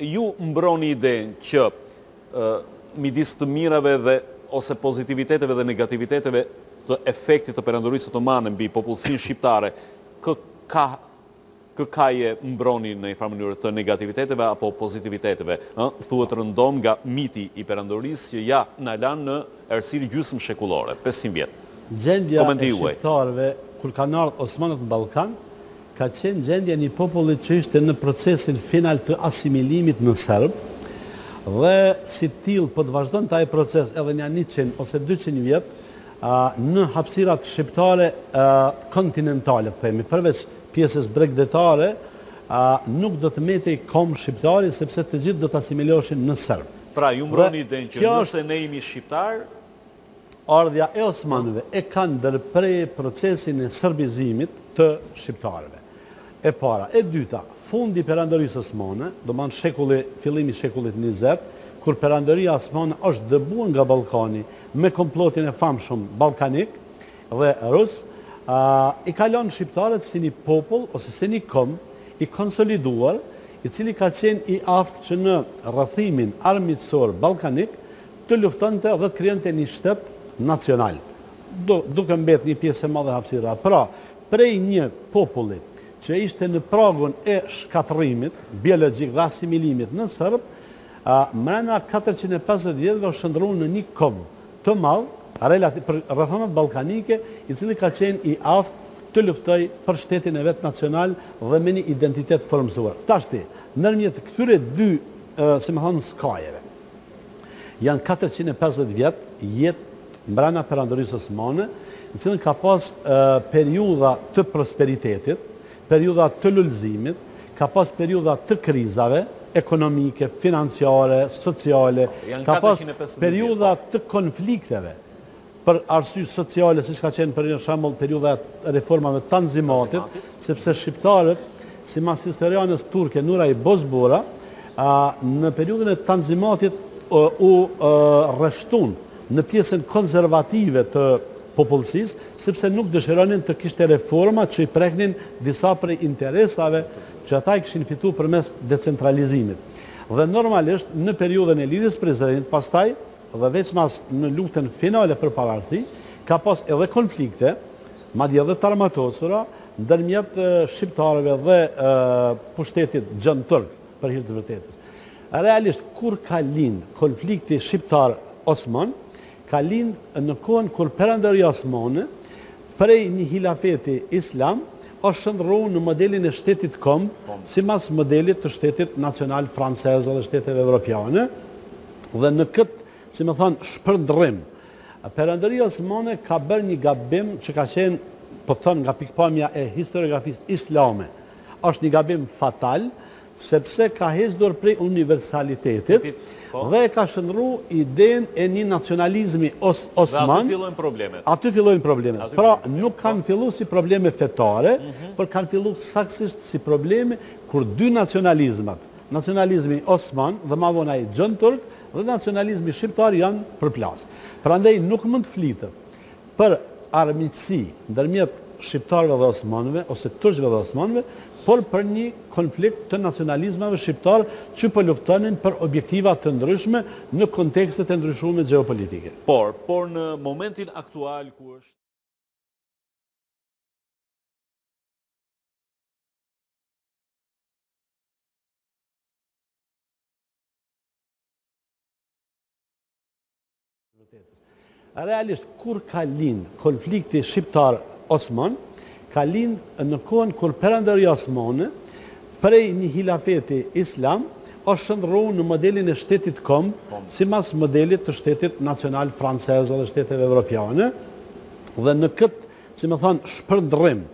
Ju mbroni idenë që midis të mirave dhe ose pozitiviteteve dhe negativiteteve të efektit të Perandorisë Otomane mbi popullsinë shqiptare, kë ka kë kaje mbroni në një farë mënyre të negativiteteve apo pozitiviteteve, ë? Thuhet rëndom nga miti i Perandorisë që ja na lanë në errësirë gjysmë shekullore, pesëqind vjet. Gjendja e shqiptarëve kur kanë ardhur Osmanët në Ballkan Ka qenë gjendje e një popullit që ishte në procesin final të asimilimit në serb dhe si i tillë po të vazhdonte ai proces edhe nja njëqind ose dyqind vjet në hapësirat shqiptare kontinentale të themi përveç pjesës bregdetare nuk do të metej komb shqiptari sepse të gjithë do të asimiloheshin në serb. Pra ju mbroni idenë që nëse ne jemi shqiptarë, Ardhja e osmanëve e ka ndërprerë procesin e sërbizimit të shqiptarëve. E para. E dyta, fundi i Perandorisë Osmane, domethënë shekulli, fillimi i shekullit të njëzet, kur Perandoria Osmane është dëbuar nga Ballkani me komplotin e famshëm ballkanik dhe rus, i ka lënë shqiptarët si një popull ose si një komb i konsoliduar, i cili ka qenë i aftë që në rrethimin armiqësor ballkanik të luftonte dhe të krijonte një shtet nacional, do, duke mbetë një pjesë e madhe hapësira. Pra, prej një populli që ishte në pragun e shkatërrimit biologjik dhe asimilimit në sërbë, a, mrena katërqind e pesëdhjetë vjetëve u shndërrua në një komb të madh, relativ, për rrethanat ballkanike, i cili ka qenë i aftë të luftojë për shtetin e vet nacional dhe me një identitet të formësuar. Tashti, ndërmjet këtyre dy, ë, si me thonë, skajeve, Janë katërqind e pesëdhjetë vjet jetë mbrenda Perandorisë Osmane, në të cilën ka pas periudha të prosperitetit, periudha të lulëzimit, ka pas periudha të krizave, ekonomike, financiare, sociale, ka pas periudha të konflikteve, për arsye sociale, siç ka qenë për shembull periudha e reformave të Tanzimatit, sepse shqiptarët, simas historianes turke Nuray Bozbora, në periudhën e Tanzimatit u rreshtuan në pjesën konservative të popullsisë, sepse nuk dëshironin të kishte reforma që i preknin disa prej interesave që ata i kishin fituar përmes decentralizimit. Dhe normalisht në periudhën e Lidhjes Prizrenit pastaj Dhe veçmas në luftën finale për pavarësi, ka pas edhe konflikte, madje edhe të armatosura, ndërmjet shqiptarëve dhe pushtetit xhonturk, për hir të vërtetës. Realisht, kur ka lind konflikti shqiptar-osman, ka lind në kohën kur Perandoria Osmane, prej një hilafeti islam, është shëndrru në modelin e shtetit komb, simas modelit të shtetit nacional francez dhe shteteve evropiane, Dhe në këtë, si me thonë, shpërndrrim, Perandoria Osmane ka bërë një gabim që ka qenë, po të thonë nga pikëpamja e historiografisë islame, është një gabim fatal, sepse ka hek dorë prej universalitetit dhe ka shëndrru idenë e një nacionalizmi osman. Dhe aty fillojnë problemet. Aty fillojnë problemet. Pra, nuk kanë fillu si probleme fetare, por kanë fillu saktësisht si probleme kur dy nacionalizmat, Nacionalizmi osman dhe ma vonë ai xhonturk dhe nacionalizmi shqiptar janë përplas. Prandaj nuk mund të flitet për armiqësi ndërmjet shqiptarëve dhe osmanëve ose turqve dhe osmanëve, por për një konflikt të nacionalizmave shqiptarë që po luftonin për objektiva të ndryshme në kontekstet e ndryshueme gjeopolitike. Por, por në momentin aktual ku është. Realisht, kur ka lind konflikti shqiptar-osman, ka lind në kohën kur perandoria osmane, prej një hilafeti islam, është shëndrru në modelin e shtetit komb, simas modelit të shtetit nacional francez dhe shteteve evropiane, dhe në këtë Si me thënë shpërndrrim.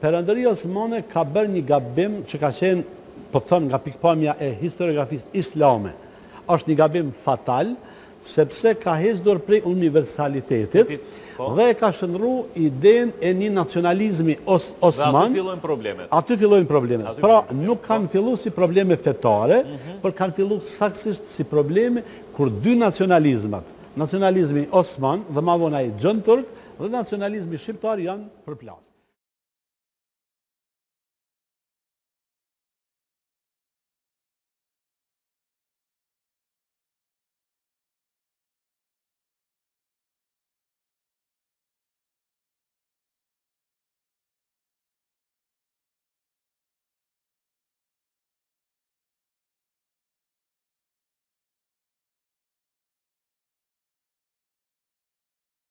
Perandoria Osmane ka bërë një gabim që ka qenë, po të thonë nga pikëpamja e historiografisë islame, është një gabim fatal, sepse ka hek dorë prej universalitetit dhe ka shëndrru idenë e një nacionalizmi osman, aty fillojnë problemet, pra nuk kanë fillu si probleme fetare, por kanë fillu saktësisht si probleme kur dy nacionalizmat, nacionalizmi osman dhe ma vonë ai xhonturk, dhe nacionalizmi shqiptar janë përplas.